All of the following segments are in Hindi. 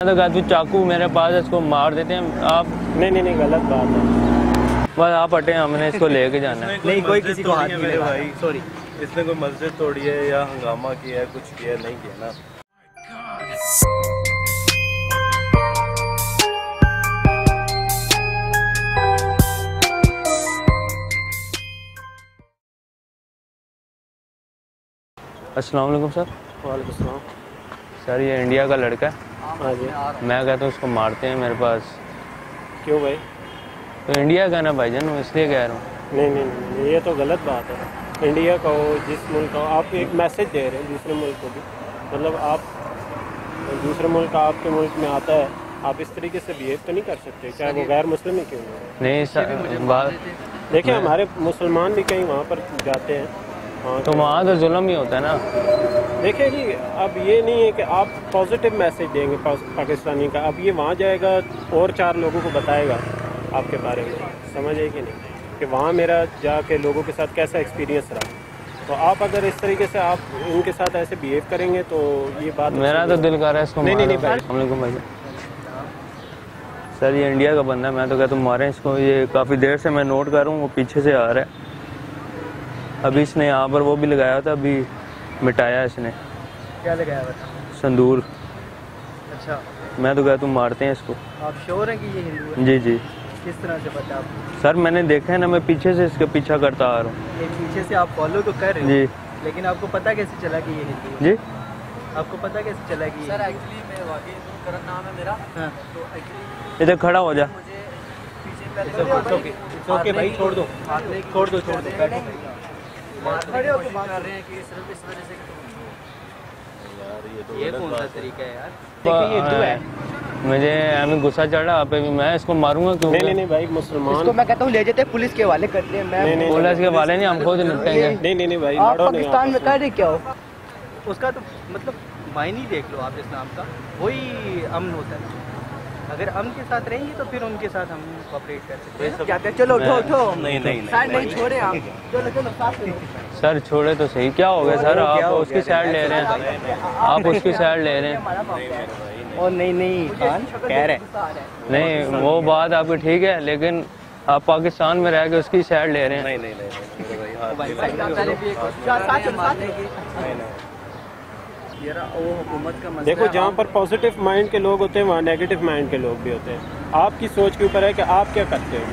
तो तू चाकू मेरे पास है, इसको मार देते हैं आप नहीं नहीं नहीं गलत बात है। बस आप हटे हमने इसको लेके जाना है। नहीं कोई किसी को हाथ नहीं मेरे भाई। सॉरी इसने कोई मस्जिद तोड़ी है या हंगामा किया है कुछ किया नहीं किया ना। अस्सलाम वालेकुम सर। वालेकुम सलाम। सर ये इंडिया का लड़का है। हाँ जी। मैं कहता हूँ उसको मारते हैं मेरे पास। क्यों भाई? तो इंडिया का ना भाईजान मैं इसलिए कह रहा हूँ। नहीं नहीं नहीं नहीं, ये तो गलत बात है। इंडिया का हो जिस मुल्क का हो आप एक मैसेज दे रहे हैं दूसरे मुल्क को भी। मतलब आप दूसरे मुल्क का आपके मुल्क में आता है आप इस तरीके से बिहेव तो नहीं कर सकते। चाहे वो गैर मुस्लिम ही क्यों नहीं सर बात देखिए हमारे मुसलमान भी कहीं वहाँ पर जाते हैं। तो वहाँ तो जुल्म ही होता है ना। देखिए जी अब ये नहीं है कि आप पॉजिटिव मैसेज देंगे पाकिस्तानी का। अब ये वहाँ जाएगा और चार लोगों को बताएगा आपके बारे में। समझ है कि नहीं? कि वहाँ मेरा जाके लोगों के साथ कैसा एक्सपीरियंस रहा? तो आप अगर इस तरीके से आप इनके साथ ऐसे बिहेव करेंगे तो ये बात मेरा तो दिल कर रहा है इसको नहीं, नहीं, नहीं। भाई सर ये इंडिया का बंदा है मैं तो कहता हूँ मारें इसको। ये काफ़ी देर से मैं नोट कर रहा हूँ वो पीछे से आ रहा है। अभी इसने यहाँ पर वो भी लगाया था अभी मिटाया इसने। क्या लगाया बता संदूर। अच्छा। मैं तो कहता हूँ मारते हैं इसको। आप श्योर हैं कि ये हिंदू है? जी जी। किस तरह से पता आपको? सर मैंने देखा है ना मैं पीछे से इसका पीछा करता आ रहा हूँ। पीछे से आप फॉलो तो कर रहे हो जी। लेकिन आपको पता कैसे चला कि ये हिंदू जी। आपको पता कैसे चला कि सर एक्चुअली मैं वाकई हिंदू करण नाम है मेरा। हाँ। तो एक्चुअली इधर खड़ा हो जा। मुझे पीछे पहले ओके ओके भाई छोड़ दो। छोड़ दो छोड़ दो। बैठो मारने की कोशिश कर रहे हैं कि सिर्फ़ इस वजह से यार ये तो ये कौन सा तरीका है यार? देखिए ये हिंदू है। मुझे हमें गुस्सा चढ़ा आप पे भी मैं इसको मारूँगा नहीं नहीं नहीं भाई मुसलमान इसको मैं कहता हूँ ले जाते हैं पुलिस के हवाले करते हैं मैं पुलिस के वाले नहीं हम खुद निपटेंगे नहीं नहीं नहीं भाई आप पाकिस्तान में कर रहे क्या हो? उसका तो मतलब मायने देख लो आप इस नाम का। वही अमन होता है। अगर हम के साथ रहेंगे तो फिर उनके साथ हम कोऑपरेट कर सकते हैं चलो उठो उठो नहीं नहीं नहीं साइड नहीं छोड़े आप चलो चलो साथ सर छोड़े तो सही क्या हो गया सर आप उसकी साइड ले रहे हैं आप उसकी साइड ले रहे हैं और नहीं नहीं खान कह रहे नहीं वो बात आपकी ठीक है लेकिन आप पाकिस्तान में रह के उसकी साइड ले रहे हैं नहीं नहीं नहीं वो हुकूमत का मसला देखो जहाँ पर पॉजिटिव माइंड के लोग होते हैं वहाँ नेगेटिव माइंड के लोग भी होते हैं। आपकी सोच के ऊपर है कि आप क्या करते हो?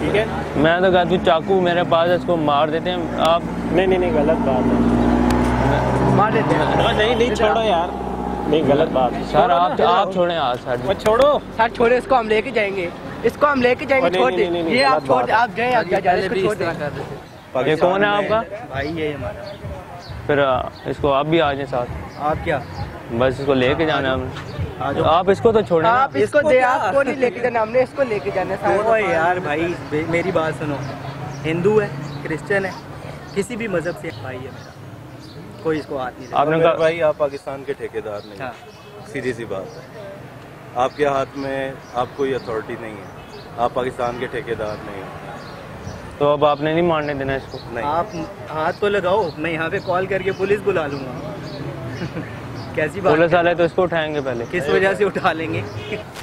ठीक है? मैं तो कहता हूँ चाकू मेरे पास है, इसको मार देते हैं। आप नहीं नहीं नहीं गलत बात है। मार देते हैं। नहीं नहीं छोड़ो यार। नहीं गलत बात सर आप आप छोड़े हाथ सर छोड़ो। सर छोड़े इसको हम लेके जाएँगे। इसको हम लेके जाएँगे छोड़ दे। ये आप छोड़ दे आप जाए आप ये कौन है आपका? भाई ये हमारा। फिर इसको आप भी आ जाए साथ। आप क्या? बस इसको लेके जाना है हमने। तो आप इसको तो छोड़े ना। आप इसको दे आपको नहीं लेके जाना हमने इसको लेके जाना है ओए यार भाई मेरी बात सुनो। हिंदू है क्रिश्चियन है किसी भी मज़हब से भाई है मेरा। कोई इसको हाथ नहीं आपने कहा भाई आप पाकिस्तान के ठेकेदार नहीं हाँ। सीधी सी बात है। आपके हाथ में आप कोई अथॉरिटी नहीं है। आप पाकिस्तान के ठेकेदार नहीं हो। तो अब आपने नहीं मारने देना इसको? नहीं। आप हाथ तो लगाओ मैं यहाँ पे कॉल करके पुलिस बुला लूँगा। कैसी बात पुलिस है? वाले तो इसको उठाएँगे पहले। किस वजह से उठा लेंगे?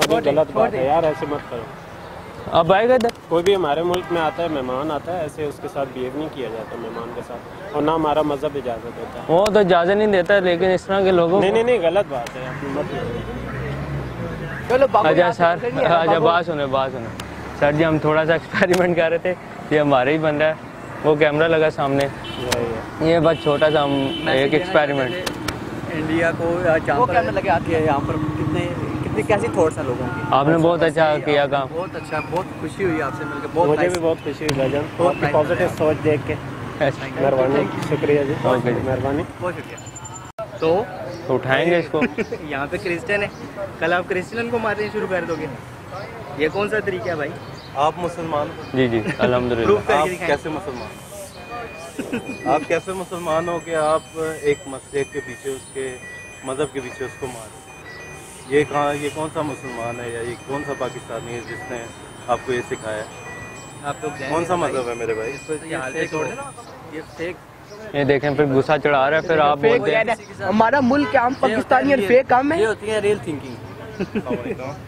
गलत बात है यार ऐसे मत करो। अब आएगा इधर। कोई भी हमारे मुल्क में आता है मेहमान आता है ऐसे उसके साथ बिहेव नहीं किया जाता मेहमान के साथ। और ना हमारा मज़हब इजाज़त देता है। वो तो इजाज़त नहीं देता लेकिन इस तरह के लोगों नहीं को नहीं नहीं गलत बात है मत चलो अच्छा सर अच्छा बात सुने बात सुने। सर जी हम थोड़ा सा एक्सपेरिमेंट कर रहे थे। ये हमारे ही बंदा है वो कैमरा लगा सामने। ये बस छोटा सा हम एक एक्सपेरिमेंट इंडिया को जहाँ पर लगे आती है यहाँ पर कितने कितनी कैसी थॉट्स हैं लोगों की? आपने बहुत अच्छा किया काम। बहुत अच्छा बहुत खुशी हुई आपसे मिलकर मुझे भी बहुत खुशी हुई भाईजान। बहुत आपकी पॉजिटिव सोच देख के। मेहरबानी। शुक्रिया जी। ओके। मेहरबानी। बहुत शुक्रिया। तो तो उठाएँगे इसको। यहाँ पे क्रिश्चियन है। कल आप क्रिश्चियन को मारने शुरू कर दोगे। ये कौन सा तरीका है भाई? आप मुसलमान जी जी अल्हम्दुलिल्लाह। आप कैसे मुसलमान आप कैसे मुसलमान हो कि आप एक मस्जिद के पीछे उसके मज़हब के पीछे उसको मार ये कहाँ ये कौन सा मुसलमान है या ये कौन सा पाकिस्तानी है जिसने आपको ये सिखाया? आप लोग जाएँगे कौन सा मज़हब है मेरे भाई? इसको ये देना ये फेक ये देखें फिर गुस्सा चढ़ा रहा है फिर आप बोलते हैं। हमारा मुल्क है हम पाकिस्तानी और फेक हम ये होती है रियल थिंकिंग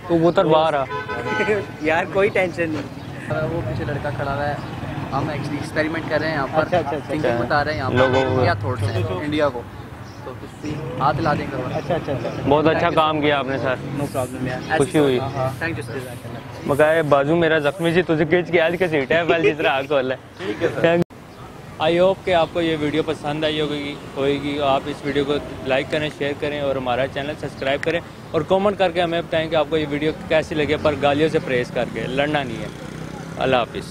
कबूतर बाहर आ। यार कोई टेंशन नहीं। वो पीछे लड़का खड़ा हुआ है। हम एक्चुअली एक्सपेरिमेंट कर रहे हैं यहाँ पर। अच्छा, अच्छा, अच्छा, थिंकिंग अच्छा। बता रहे हैं यहाँ लोगों पर को- क्या थॉट्स हैं इंडिया को। तो हाथ ला देंगे अच्छा अच्छा अच्छा। बहुत अच्छा काम किया आपने सर नो प्रॉब्लम यार खुशी हुई। थैंक यू सर मकाए बाजू मेरा जख्मी जी तुझे खींच के आज के सीट है पहले जिस तरह आग खोल है आई होप कि आपको ये वीडियो पसंद आई होगी होगी आप इस वीडियो को लाइक करें शेयर करें और हमारा चैनल सब्सक्राइब करें और कमेंट करके हमें बताएँ कि आपको ये वीडियो कैसी लगे पर गालियों से प्रेस करके। लड़ना नहीं है। अल्लाह हाफिज़।